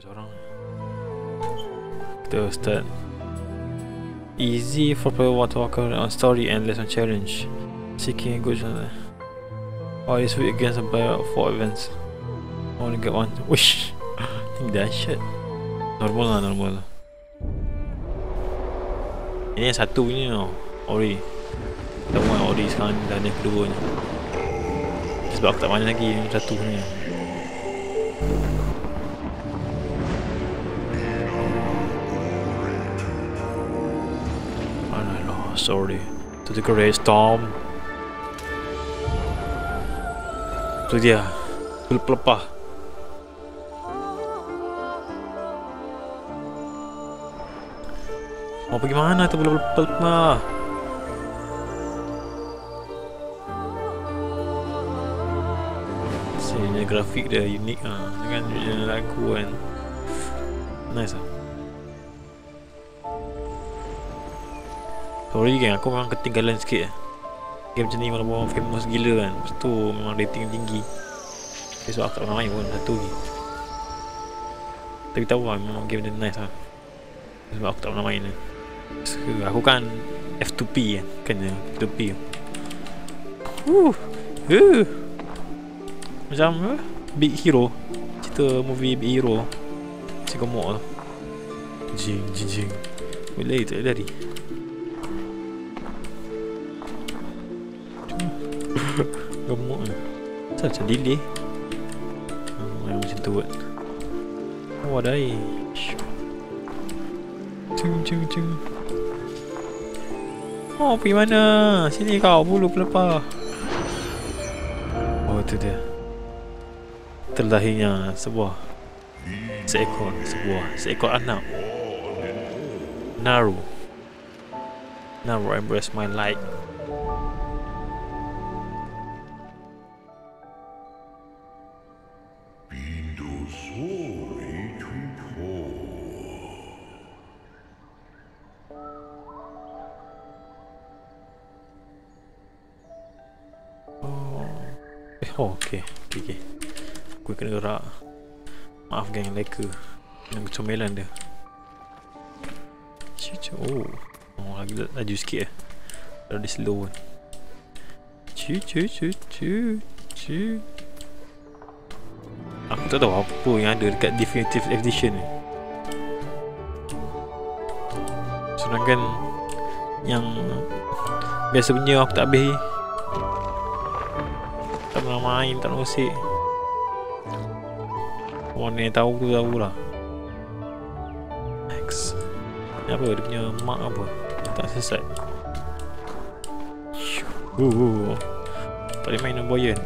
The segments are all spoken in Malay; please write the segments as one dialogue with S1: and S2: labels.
S1: seorang. Kita start Easy for player want to walk on story and less on challenge. Seeking a good chance Oh this week against a player for events. Only get one? Wish. I think that shit. Normal lah normal lah. Ini yang satu ni tau Ori. Tahu kan Ori sekarang ni dah ada kedua ni. Sebab aku tak main lagi yang satu ni sorry To the great storm. Tu dia Pelepah Mau pergi mana tu? Pelepah Sini grafik dia unik ah. Dengan jenis lagu kan. Nice ah. Sorry kan aku memang ketinggalan sikit. Game macam ni walaupun famous gila kan. Lepas tu memang rating tinggi. Tapi sebab aku tak main pun satu lagi. Tapi tahu lah memang game dia nice lah. Sebab aku tak pernah main lah. Aku kan F2P kan Kan F2P Huh. Uh. Macam uh, Big Hero. Cerita movie Big Hero. Si gemuk tu. Jing jing jing. Boleh tak lari Gemuk ni. Kenapa macam delay Oh yang macam tu kot. Oh ada air. Cung cung cung Oh pergi mana? Sini kau bulu pelepah. Oh tu dia. Terlahirnya sebuah. Seekor Sebuah. Seekor anak. Naru. Naru embrace my light Maaf geng leka. Dengan kecomelan dia. Cicu. Oh. Oh, lagi laju sikit eh. Dah dia slow kan. Cicu, cicu, cicu. Aku tak tahu apa yang ada dekat Definitive Edition ni. Sedangkan yang biasa punya aku tak habis tak pernah main, tak pernah usik Orang yang tahu tu tahu lah. Next Ni apa dia punya mak apa? Tak selesai uh, uh. Tak boleh main dengan boyan.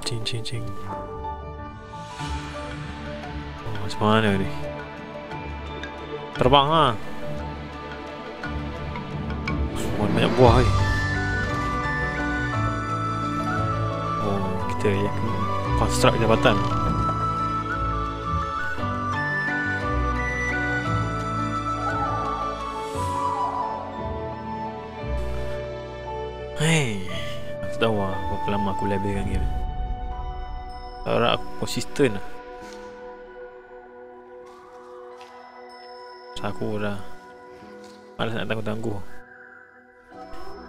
S1: Cing cing cing Oh macam mana ni? Terbang lah banyak buah ni. Oh, kita yang construct jabatan. Hei, aku tahu lah berapa lama aku levelkan game. Tak harap aku konsisten lah. So, aku dah malas nak tangguh-tangguh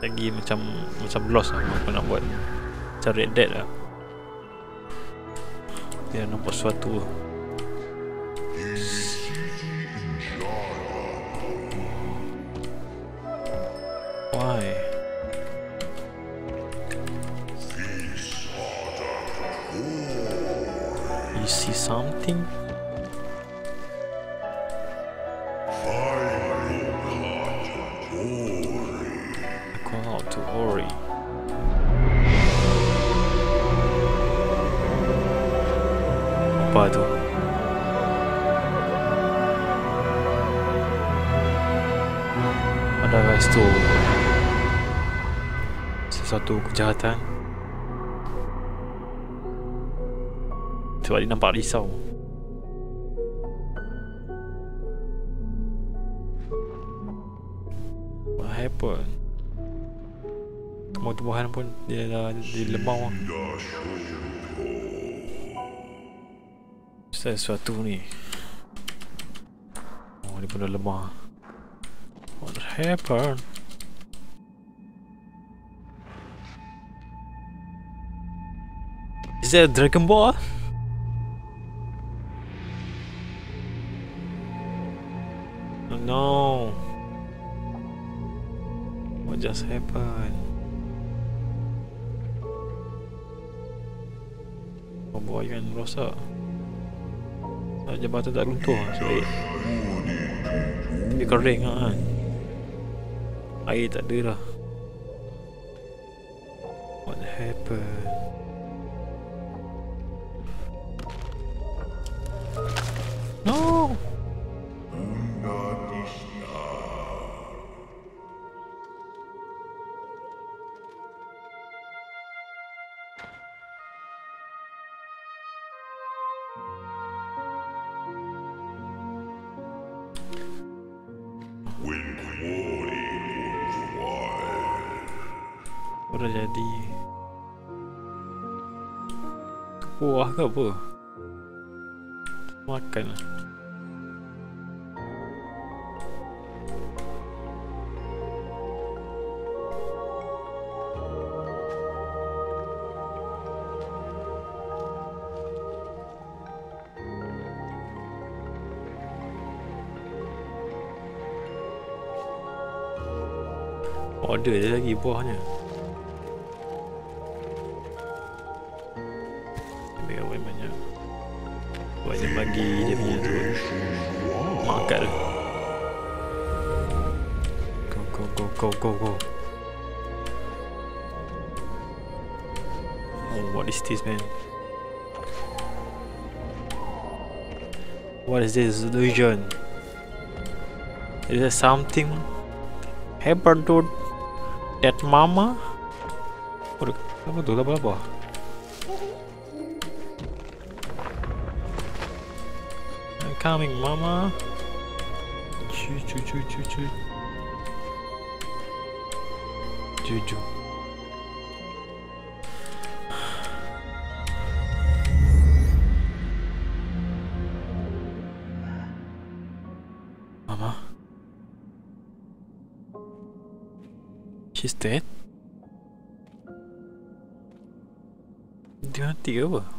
S1: lagi macam macam lost lah aku nak buat macam Red Dead lah dia nampak sesuatu why? You see something kejahatan. Sebab dia nampak risau. What happened? tumbuh-tumbuhan pun dia dah jadi lemau sesuatu ni. Oh dia pun dah lemah. What happened Is that a Dragon Ball? Oh no. What just happened? Oh boy kan rosak. Ah, jabatan tak runtuh sebab dia kering lah kan. Air tak ada lah. What happened? Ke apa? Makan lah. Order je lagi buahnya. Is this illusion? Is there something happened to that mama? Apa tu? I'm coming, mama. Chu chu chu chu chu. Juju. She's dead? Dia mati ke apa?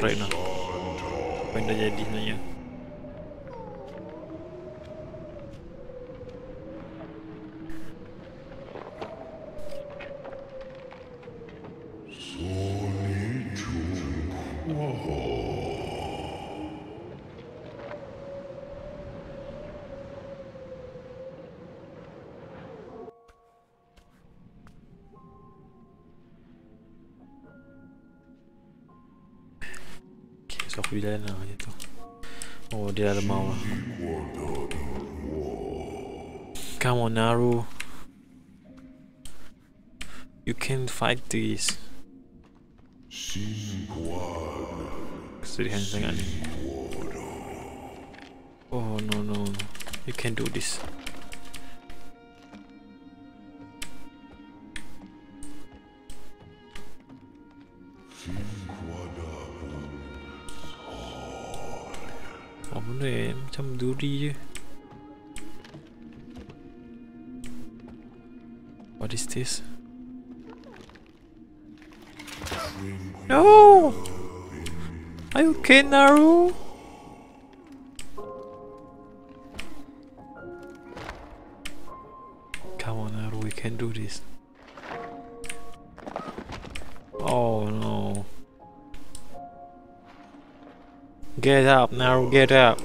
S1: Right now. Dah jadi sebenarnya? You can fight this. Kesedihan sangat ni. Oh, no, no. You can do this. Apa benda eh? Macam duri je. What is this? Are you okay, Naru? Come on, Naru, we can do this. Oh no. Get up, Naru, get up.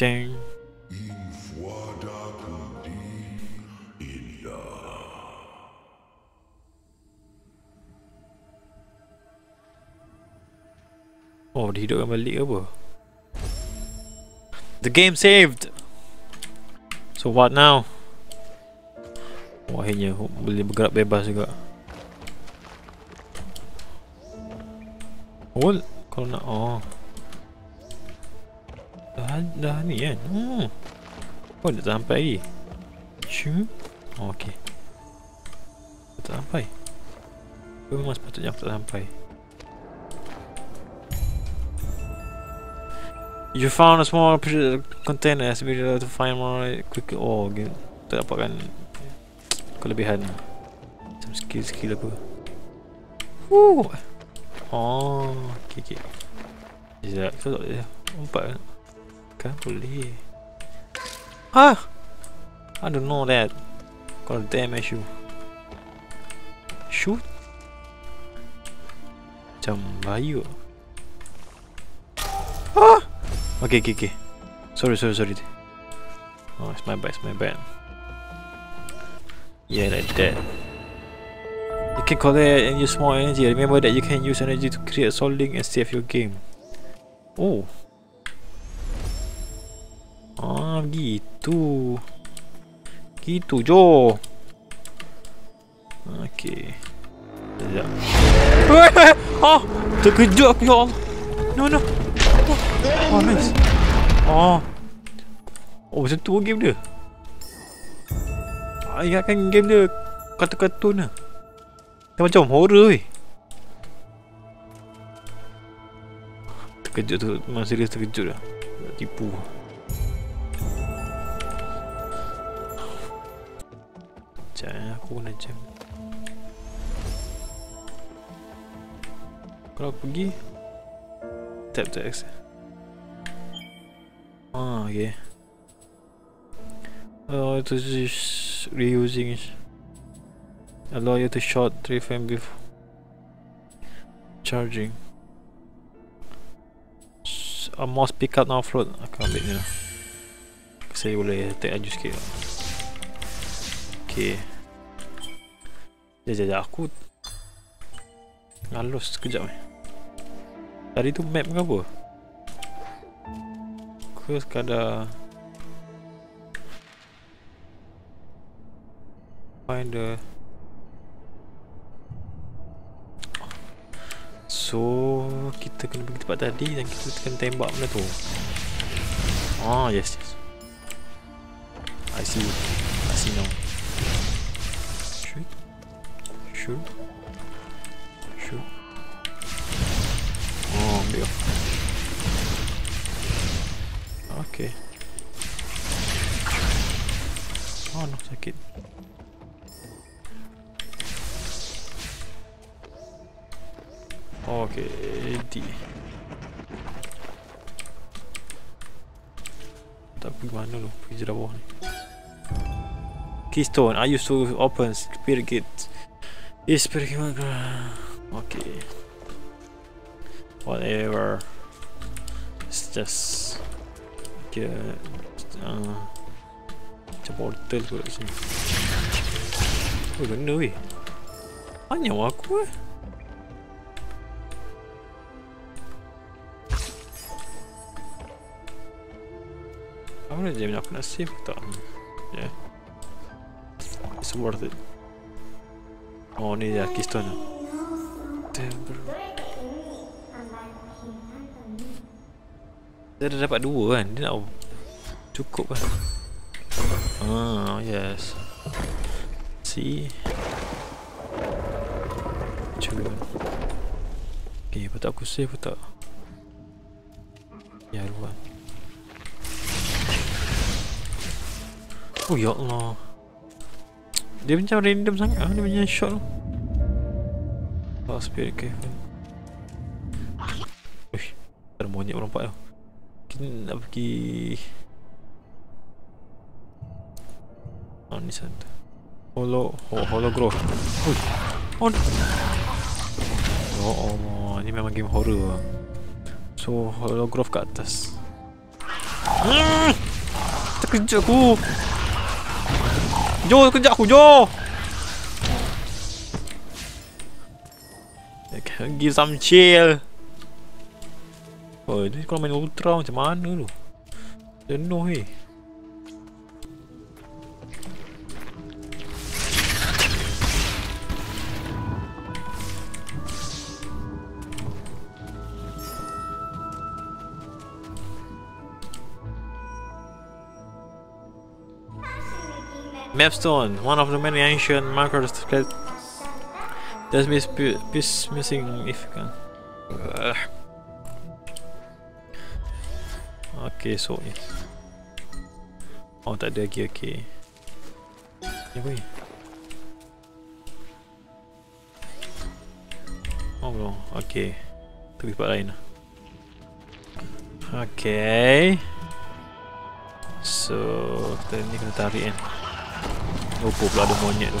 S1: Oh, dihidupkan balik apa? The game saved! So what now? Oh, akhirnya boleh bergerak bebas juga. Oh, kalau nak... Oh. Dah, dah ni kan? Hmm. Oh, dah sampai lagi. Shoo. Oh, okay. Tak sampai. Memang sepatutnya aku tak sampai. You found a small container as we to find more quick. Oh, gitu. Tak dapatkan kelebihan macam skill-skill apa. Woo. Oh, okay. Sekejap, kita tak boleh Empat kan? Kan boleh. Ah! I don't know that. Got a damage you. Shoot? Macam bayu. Ah! Okay, okay, okay. Sorry, sorry, sorry. Oh, it's my bad, it's my bad. Yeah, like that. You can collect and use more energy. Remember that you can use energy to create a solid link and save your game. Oh. Ah, gitu. Gitu, Jo. Okay. Sekejap. Oh, terkejut aku, ya Allah. No, no. Oh, oh nice. Oh. Oh, macam tu game dia. Ah, ingatkan game dia kartun-kartun lah. Dia macam horror weh. Terkejut tu, memang serius terkejut lah. Tak tipu. Sekejap eh, aku kena jam. Kalau pergi Tap to X. Ah, okay. Oh, itu just reusing Allow you to short 3 frame before Charging. A mouse pick up now float. Aku ambil ni lah. Saya boleh take laju sikit Okay. Sekejap, sekejap, aku Ngalus sekejap ni Tadi tu map ke apa? Ke sekadar Find the So kita kena pergi tempat tadi dan kita kena tembak benda tu. Ah yes yes. I see. I see now Shoot Shoot Oh ambil Okay Oh no sakit Okay, D. Tak pergi mana lu? Pergi je bawah ni. Keystone. I used to open spirit gate. Is spirit gate. Okay. Whatever. It's just. Okay. Uh, macam portal kot kat sini. Oh, benda weh. Banyak aku eh. Apa nak jadi aku nak save ke tak? Yeah. It's worth it. Oh ni dia keystone. Temper. Dia dah dapat dua kan? Dia nak Cukup kan? Ah yes. See? Cun Okay patut aku save patut Ya luar Oh ya Allah Dia macam random sangat ah, Dia punya shot tu. Oh spirit cave Uish Ada monyet merompak tu Kita nak pergi Oh ni sana Holo oh, Holograph. Ui. Oh no Oh Allah Ni memang game horror. Lah So holograph kat atas. Hmm! Terkejut aku Jo terkejut aku Jo Give some chill. Oh ni kalau main ultra macam mana tu? Jenuh eh Mapstone, one of the many ancient markers that there's miss piece missing if you can. Okay, so Oh tak ada okay. Oh belum, okay. Pergi tempat lain lah. Okay. So, kita ni kena tarik kan. Lupa pula ada monyet tu.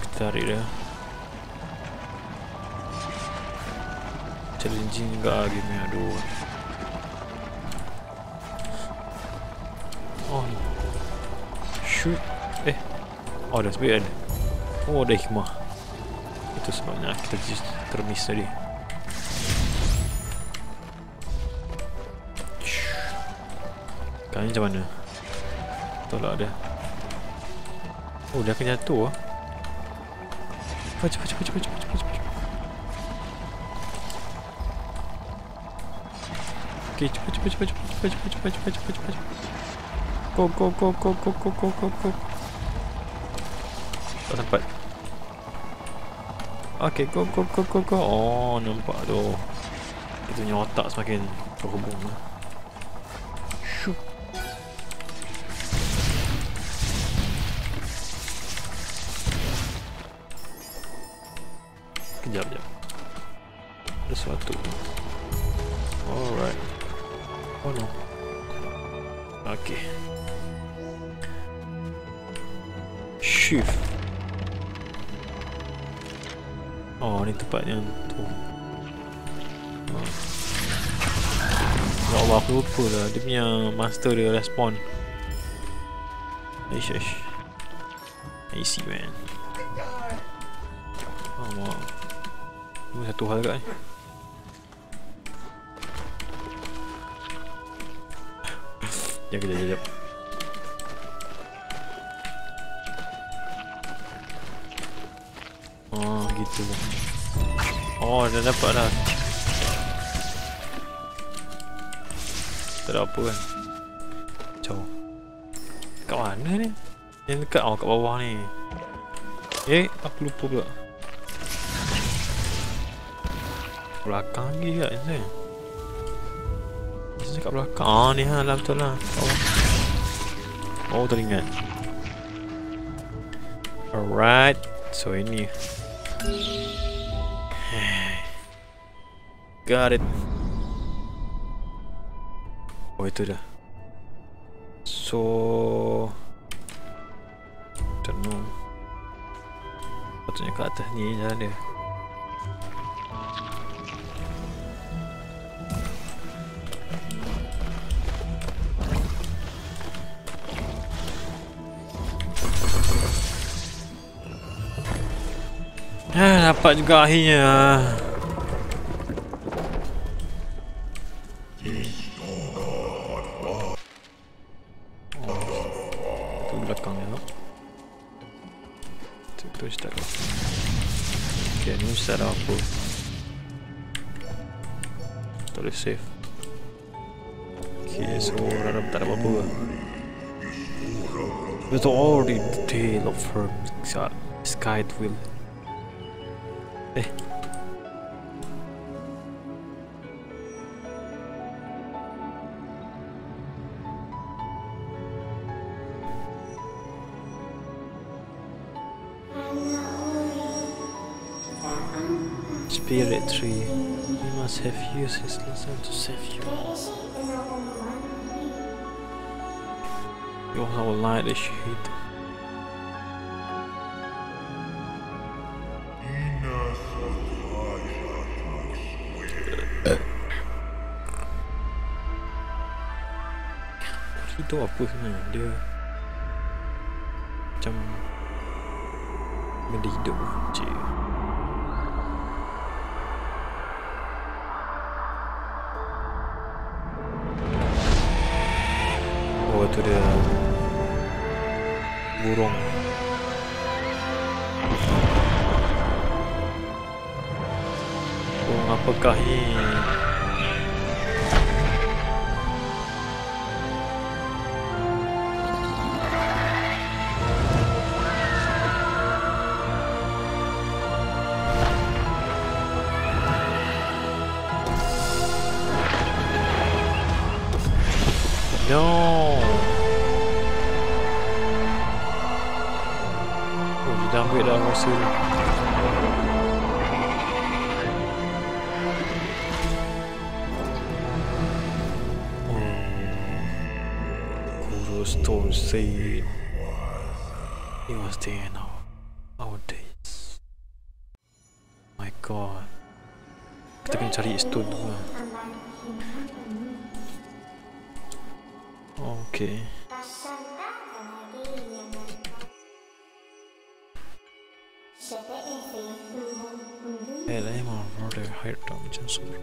S1: Kita tarik dia. Challenging juga game ni aduh. Oh Shoot. Eh. Oh dah sebab ada Oh ada hikmah. Itu sebabnya kita termiss tadi Sekarang macam mana? Tolak dia Oh dia akan jatuh lah Cepat cepat cepat cepat cepat cepat cepat Okay cepat cepat cepat cepat cepat cepat cepat cepat cepat cepat cepat Go go go go go go go go go Tak sempat Okay go go go go go Oh nampak tu Kita punya otak semakin terhubung lah Ada sesuatu. Alright. Oh no. Okay. Shift. Oh, ni tempatnya tu. Oh. Ya Allah, aku lupa lah. Dia punya master dia respon. Ish, ish. I see, man. Oh, wow. Ini satu hal kat ni Kejap, kejap Oh, gitu. Oh, dah dapat dah. Tak ada apa kan? Kacau Kat mana ni? Yang dekat, oh kat bawah ni. Eh, aku lupa pula. Belakang lagi kat Sini kat belakang. Ah ni ha lah betul lah. Oh, oh teringat Alright. So ini. Got it. Oh itu dah. So Tenung Patutnya ke atas ni jalan dia dapat juga akhirnya. You also light the shade. Itu apa sebenarnya dia macam benda hidup cik Oh itu dia burung. Burung apakah ini he was there in our, our days. My God. Kita kena cari stone tu lah. Okay. Eh, lei ma non le hai tanto censura.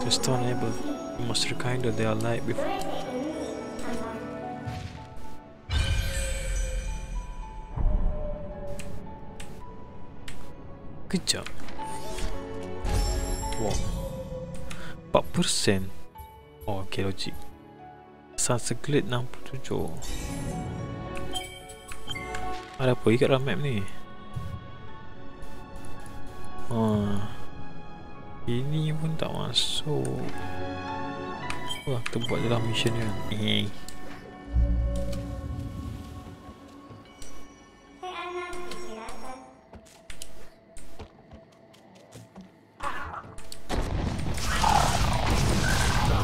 S1: To stone able, you must rekindle their light before. Kejap. Wow. 4%. Oh, okay, logik. Sanskrit 67. Ada apa ikat dalam map ni? Ha. Ini pun tak masuk. Wah, kita buat dalam mission ni kan. Eh.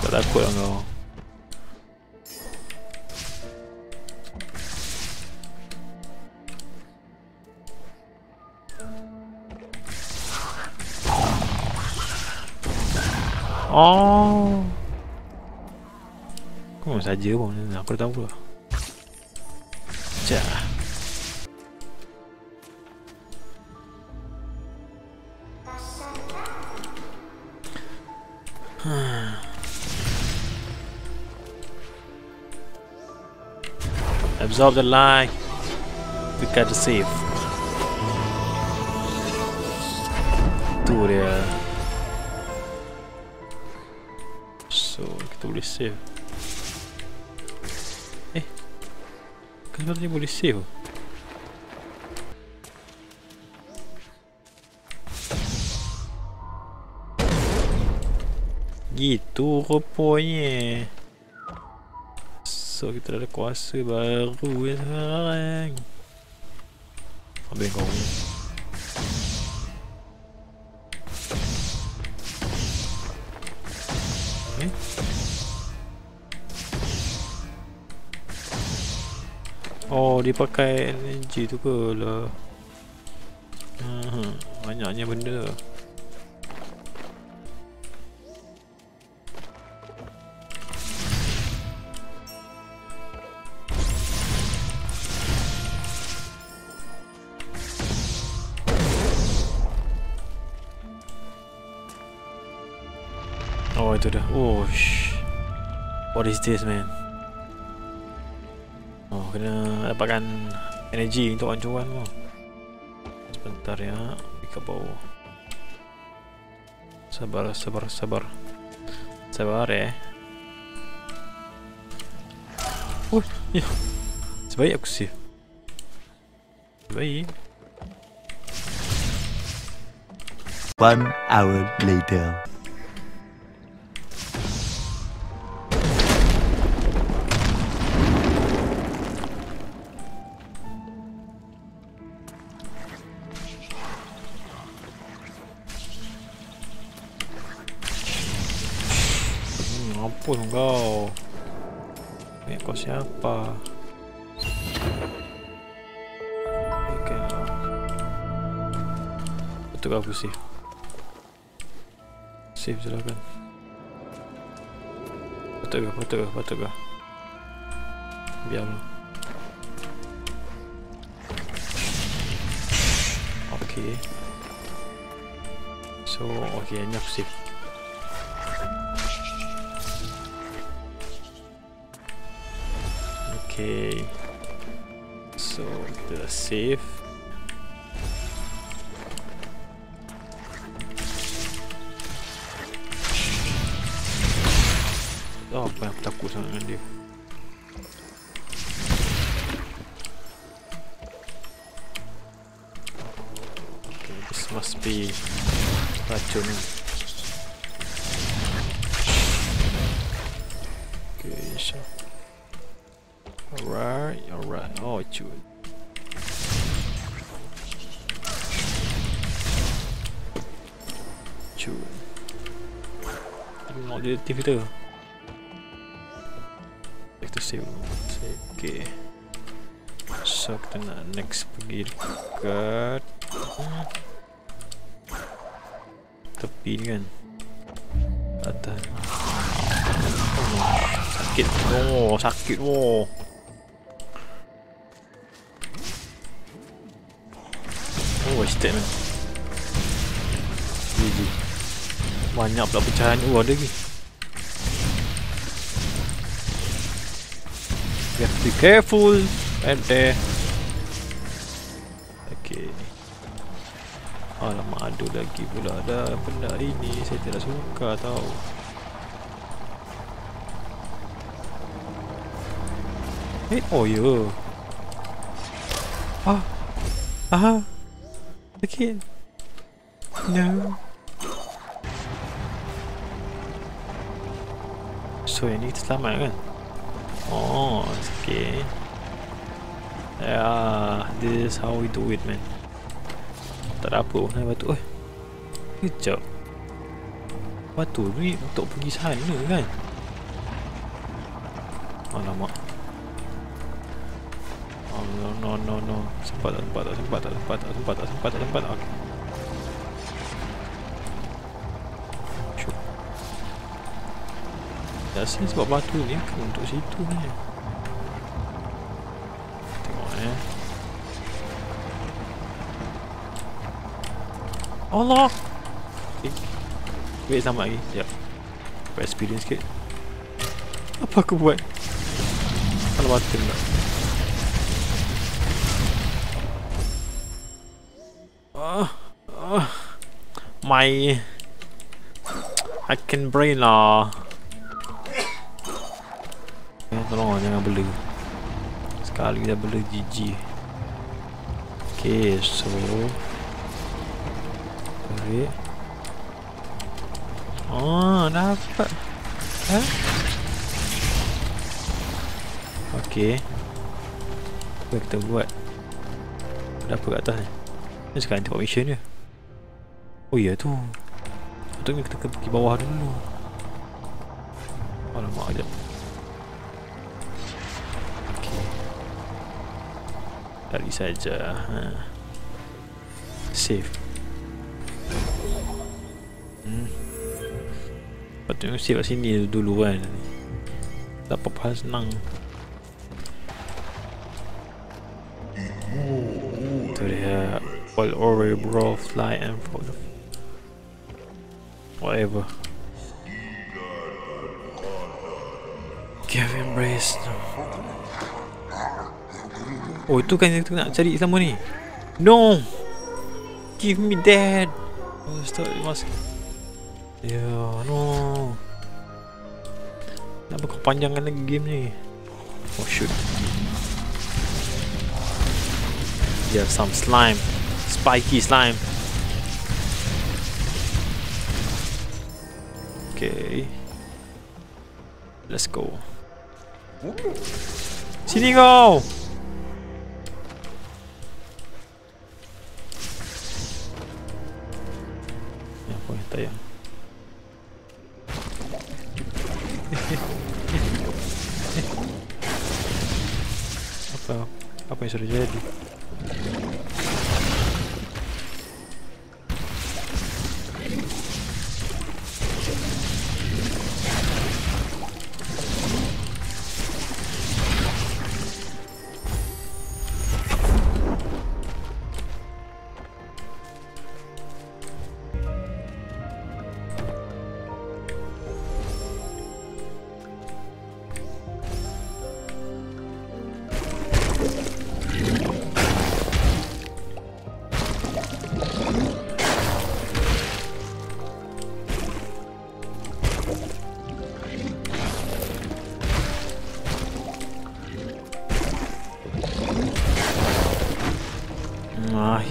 S1: Tak takut lah kau. Oh. Kau saja pun aku dah tahu lah. Cak. Absorb the light. We got to save. Tu dia. Kita boleh save. Eh. Kenapa dia boleh save? Gitu rupanya. So kita ada kuasa baru ya sekarang. Ambil kau Oh dia pakai energy tu ke lah? Uh, Banyaknya benda. Oh itu dah Oh shh. What is this man kena dapatkan energi untuk hancuran tu. Sebentar ya, pergi ke bawah. Sabar, sabar, sabar. Sabar eh. Oh, ya. Sebaik aku save. Sebaik.
S2: One hour later.
S1: Betul ke aku save? Save silakan. Betul ke? Betul ke? Betul ke? Biarlah. Okay. So, okay, ni aku save. Okay. So kita dah save. Racun ni. Okay, sure. Alright, alright. Oh. Tengok detektif kita. Kita save dulu. Save. Okay. So, kita nak next pergi dekat... Hmm. Tepi ni kan. Atas. Sakit. Oh, sakit. Oh. Oh, wasted man. GG. Banyak pula pecahan. Oh, ada lagi. You have to be careful. Right there. Ada lagi pula. Ada benda ini. Saya tidak suka tau. Eh, oh ya. Ah. Ah. Sakit. No. So yang ni kita selamat kan? Oh, okay. Yeah, this is how we do it man. Tak ada apa pun batu. Eh, kejap. Batu ni untuk pergi sana kan? Alamak. Oh, no, no, no, no. Sempat tak, sempat tak, sempat tak, sempat tak, sempat tak, sempat tak, sempat tak. Syuk. Rasanya sebab batu ni kan untuk situ ni. Tengok eh. Allah! Eh. Wait, selamat lagi. Sekejap. Dapat experience sikit. Apa aku buat? Kalau batu pula. Ah, ah, my I can brain lah. Ya, tolong lah, jangan bela. Sekali dah bela GG. Okay, so Okay. Oh, dapat. Ha? Okay. Apa kita buat? Ada apa kat atas ni? Ni sekarang tengok mission dia Oh iya tu Patutnya kita pergi bawah dulu Alamak sekejap Okay Tadi saja ha. Save Patutnya save kat sini dulu kan. Tak apa-apa senang. Tu dia. All over bro fly and fall Whatever. Give embrace Oh itu kan yang nak cari selama ni? No! Give me that! Oh stop mas Ya no. Kenapa kau panjangkan lagi game ni? Oh shoot. Yeah some slime. Spiky slime. Okay. Let's go. Sini kau apa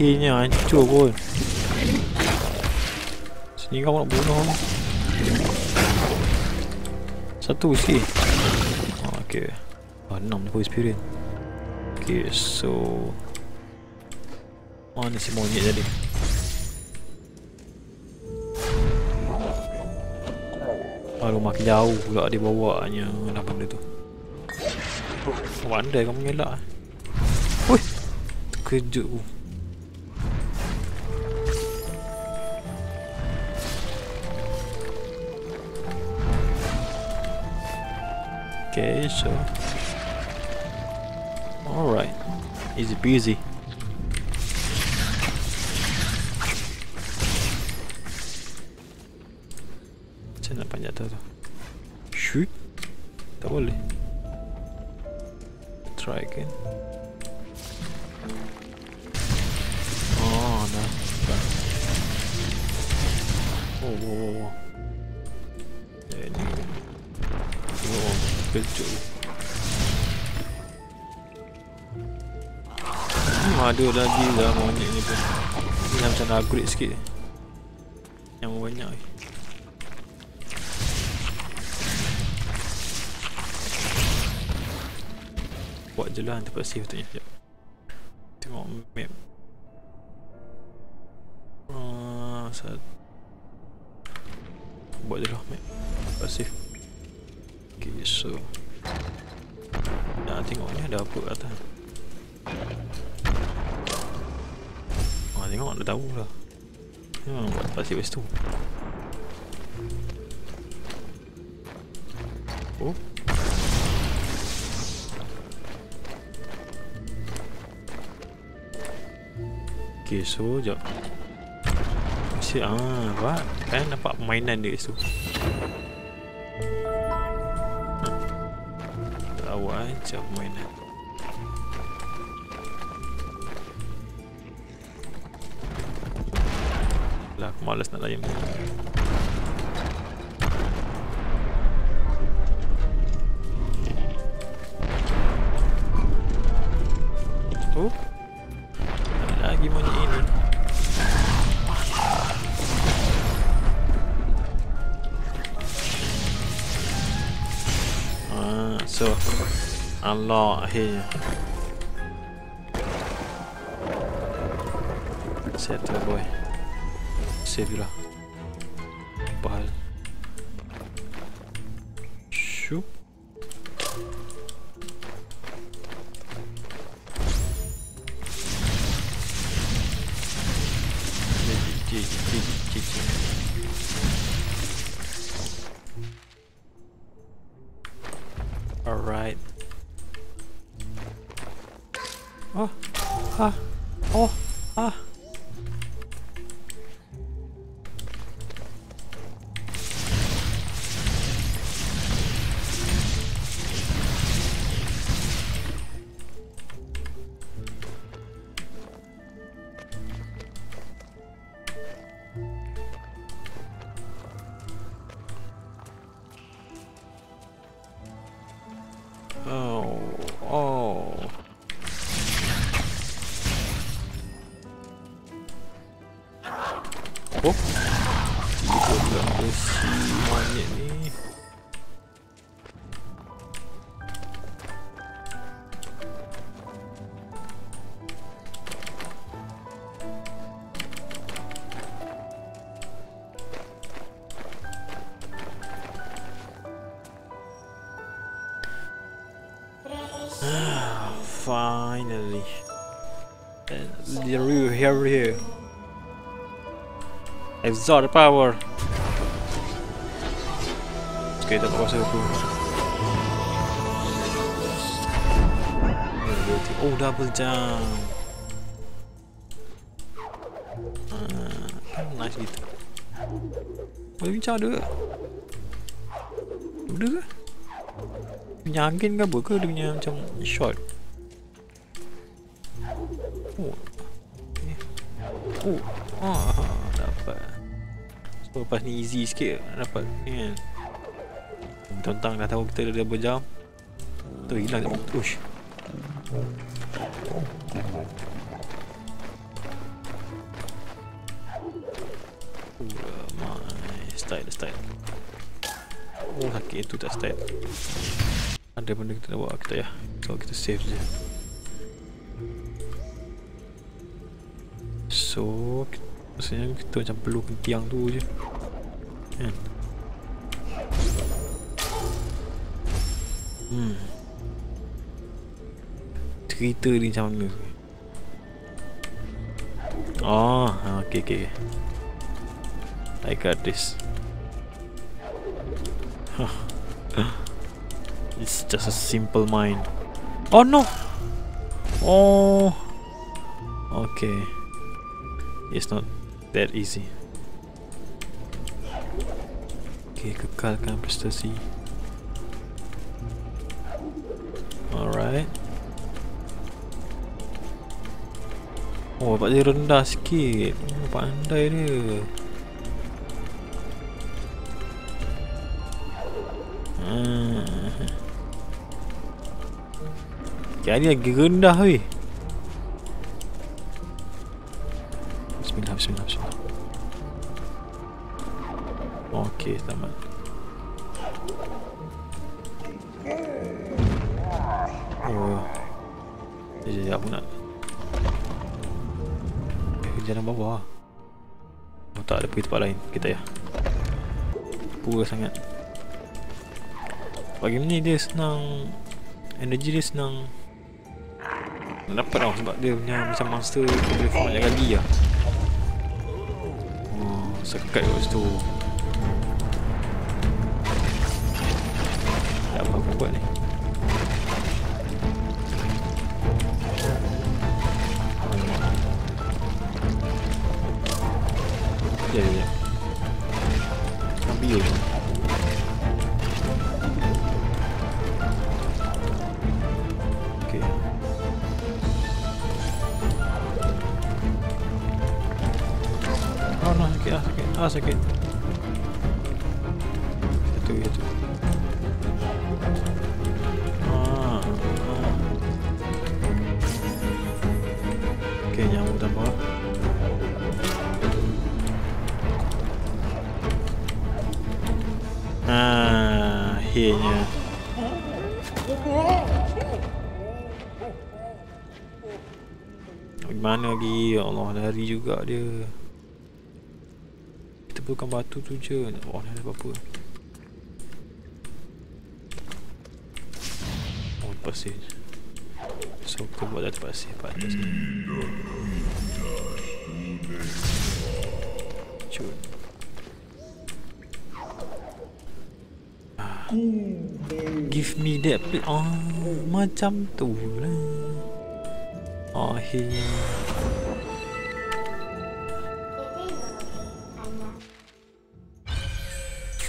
S1: akhirnya hancur pun Sini kau nak bunuh. Ni Satu si oh, Okay oh, Enam full experience. Okay so Mana si monyet tadi? Lalu makin jauh pula dia bawanya Apa benda tu. Pandai kau mengelak Wih Terkejut. aku Okay, so. Alright. Easy peasy. Macam nak panjat tu tu Shoot. Tak boleh Try again. Oh, dah dah. Oh, oh, oh, Oh, kejut Hmm, ada lagi lah monyet ni pun. Ni dah macam dah upgrade sikit. Yang banyak ni. Buat je lah tempat save tu Sekejap Okay, so jap. Mesti ah, apa? Kan nampak permainan dia kat situ. Hmm. Tahu aja permainan. Lah, aku malas nak layan. Oh, Allah akhirnya. Settle ah. Exalt power. Okay, tak kuasa aku. Oh, double jump. Ah, kan nice gitu. Boleh bincang ada ke? Ada ke? Punya angin ke apa ke dia punya macam shot? Oh. Eh. Oh. Ah, dapat. So lepas ni easy sikit dapat kan. Tentang dah tahu kita dah double jump. Tu hilang. Ush. My style style. Oh sakit tu tak style. Ada benda kita nak buat kita ya. Kalau kita save je. So Maksudnya kita macam perlu tiang tu je. Kan? Hmm. Cerita ni macam mana? Oh Okay okay I got this. It's just a simple mind Oh no! Oh! Okay. It's not that easy. Okay, kekalkan prestasi. Alright. Oh, nampak dia rendah sikit. Oh, pandai dia. Hmm. Okay, ni lagi rendah weh. Senang Energy dia senang. Nak dapat tau sebab dia punya macam monster Dia boleh form banyak kali lah. Oh, sekat kat situ. Tak apa aku buat ni ah, sakit. Itu, itu. Ah, ah. Okey, nyamuk tambah. Ah, akhirnya. Mana lagi? Ya Allah, lari juga dia. Perlukan batu tu je. Oh, ada apa-apa. Oh, pasir. So, kita buat dah pasir kat atas ni. Cuk. Give me that plate. Oh, macam tu lah. Oh, akhirnya.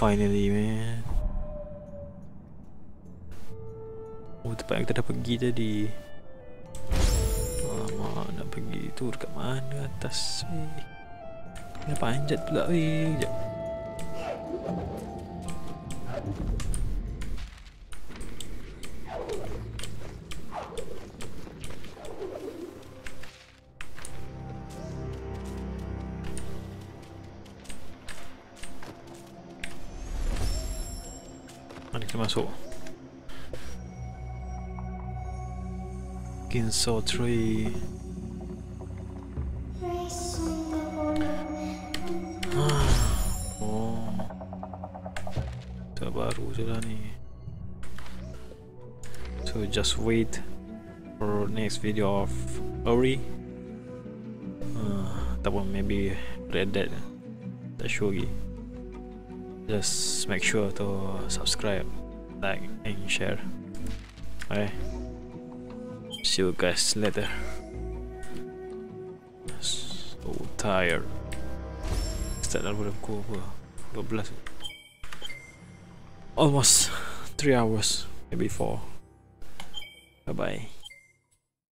S1: Finally, man. Oh, tempat yang kita dah pergi tadi. Alamak, nak pergi tu dekat mana atas weh. Kena panjat pula weh. Sekejap. Ginso Tree. Ah, Oh. So just wait for next video of Ori. Uh, ataupun maybe Red Dead. Sure lagi. Just make sure to subscribe, like and share. Okay. See you guys later. So tired. Start dalam pukul apa? 12 Almost 3 hours Maybe 4 Bye bye